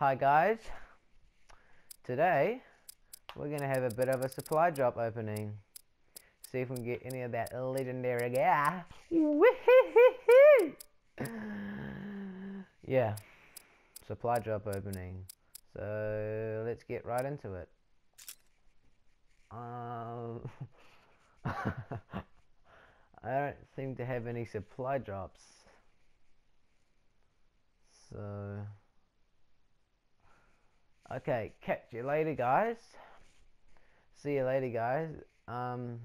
Hi guys, today we're going to have a bit of a supply drop opening. See if we can get any of that legendary guy. yeah, supply drop opening. So let's get right into it. Um, I don't seem to have any supply drops. So, okay, catch you later, guys. See you later, guys. Um,